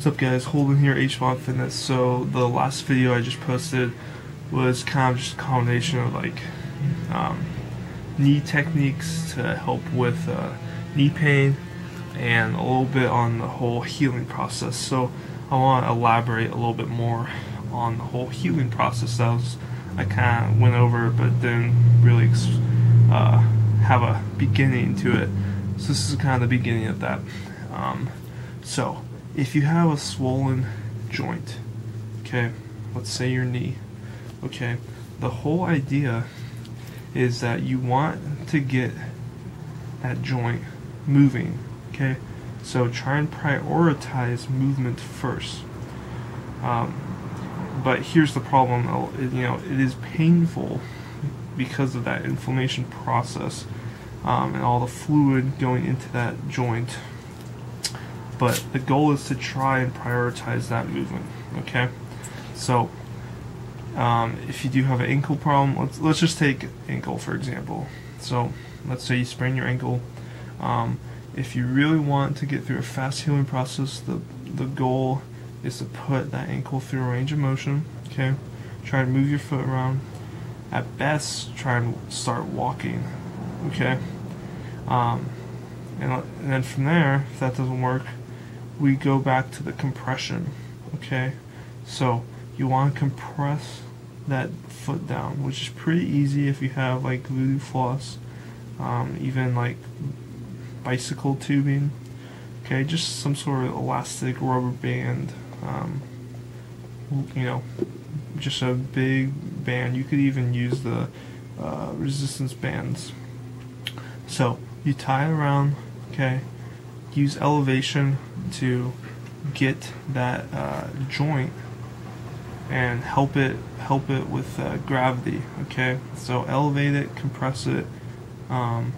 What's up guys, Holden here, HBOMB Fitness. So the last video I just posted was kind of just a combination of like um, knee techniques to help with uh, knee pain and a little bit on the whole healing process. So I want to elaborate a little bit more on the whole healing process that was, I kind of went over but didn't really uh, have a beginning to it. So this is kind of the beginning of that. Um, so if you have a swollen joint, okay, let's say your knee, okay, the whole idea is that you want to get that joint moving, okay? So try and prioritize movement first. Um, but here's the problem, you know, it is painful because of that inflammation process um, and all the fluid going into that joint but the goal is to try and prioritize that movement. Okay, so um, if you do have an ankle problem, let's let's just take ankle for example. So let's say you sprain your ankle. Um, if you really want to get through a fast healing process, the the goal is to put that ankle through a range of motion. Okay, try and move your foot around. At best, try and start walking. Okay, um, and, and then from there, if that doesn't work, we go back to the compression. Okay, so you want to compress that foot down, which is pretty easy if you have like voodoo floss, um, even like bicycle tubing. Okay, just some sort of elastic rubber band. Um, you know, just a big band. You could even use the uh, resistance bands. So you tie it around. Okay, use elevation to get that uh, joint and help it help it with uh, gravity okay? So elevate it compress it um,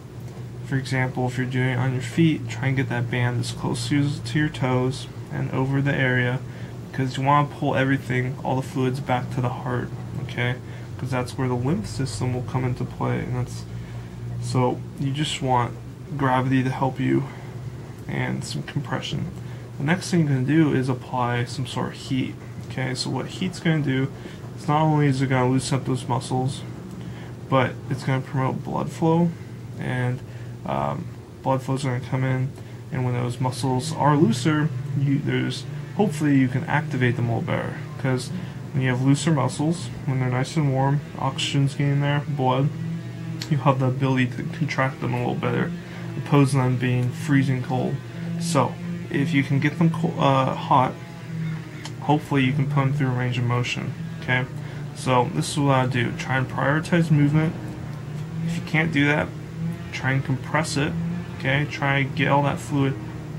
for example if you're doing it on your feet try and get that band as close to, to your toes and over the area because you want to pull everything all the fluids back to the heart okay? Because that's where the lymph system will come into play and that's so you just want gravity to help you and some compression. The next thing you're going to do is apply some sort of heat. Okay, so what heat's going to do is not only is it going to loosen up those muscles, but it's going to promote blood flow, and um, blood flows is going to come in, and when those muscles are looser, you, there's hopefully you can activate them a little better because when you have looser muscles, when they're nice and warm, oxygen's getting there, blood, you have the ability to contract them a little better opposed them being freezing cold. So, if you can get them uh, hot, hopefully you can put them through a range of motion. Okay, so this is what I do. Try and prioritize movement. If you can't do that, try and compress it. Okay, try and get all that fluid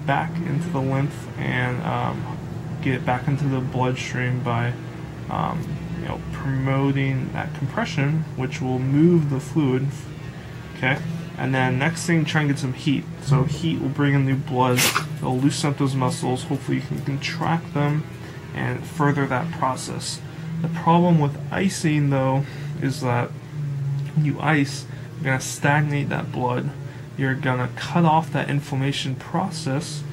back into the lymph and um, get it back into the bloodstream by um, you know promoting that compression, which will move the fluid. Okay. And then next thing, try and get some heat. So heat will bring in new blood. It'll loosen up those muscles. Hopefully you can contract them and further that process. The problem with icing though is that when you ice, you're gonna stagnate that blood. You're gonna cut off that inflammation process.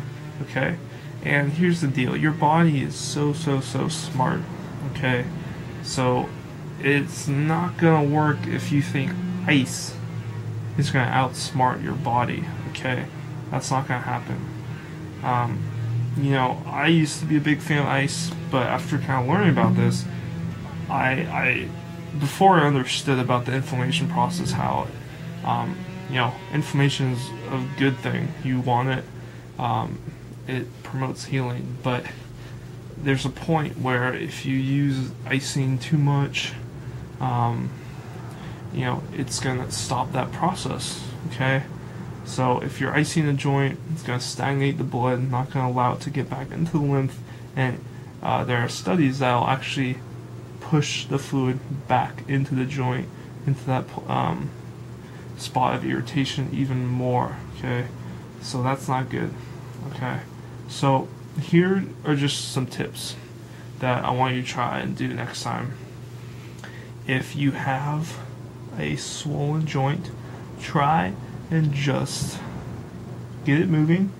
Okay? And here's the deal. Your body is so so so smart. Okay? So it's not gonna work if you think ice is going to outsmart your body. Okay, that's not going to happen. Um, you know, I used to be a big fan of ice, but after kind of learning about this, I, I before I understood about the inflammation process, how um, you know inflammation is a good thing. You want it. Um, it promotes healing, but there's a point where if you use icing too much, um, you know, it's going to stop that process, okay? So if you're icing a joint, it's going to stagnate the blood, not going to allow it to get back into the lymph, and uh, there are studies that will actually push the fluid back into the joint, into that um, spot of irritation even more, okay? So that's not good, okay? So here are just some tips that I want you to try and do next time. If you have a swollen joint, try and just get it moving.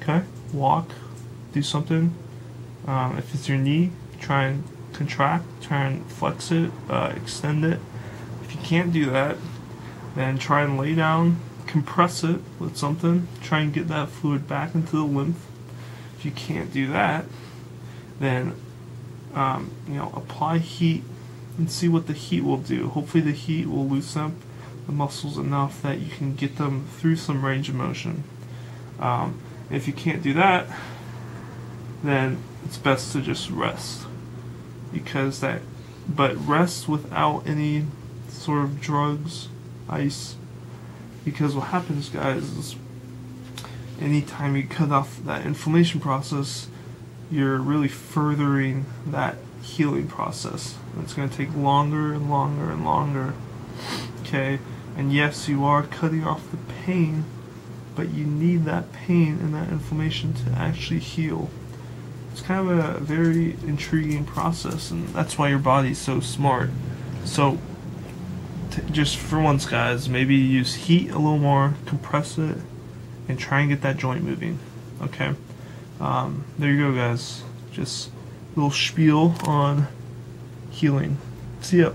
Okay? Walk, do something. Um, if it's your knee, try and contract, try and flex it, uh, extend it. If you can't do that, then try and lay down, compress it with something, try and get that fluid back into the lymph. If you can't do that, then um, you know apply heat and see what the heat will do. Hopefully, the heat will loosen up the muscles enough that you can get them through some range of motion. Um, if you can't do that, then it's best to just rest because that but rest without any sort of drugs ice because what happens guys is anytime you cut off that inflammation process you're really furthering that healing process it's going to take longer and longer and longer okay and yes you are cutting off the pain but you need that pain and that inflammation to actually heal it's kind of a very intriguing process, and that's why your body's so smart. So, just for once, guys, maybe use heat a little more, compress it, and try and get that joint moving. Okay, um, there you go, guys. Just little spiel on healing. See ya.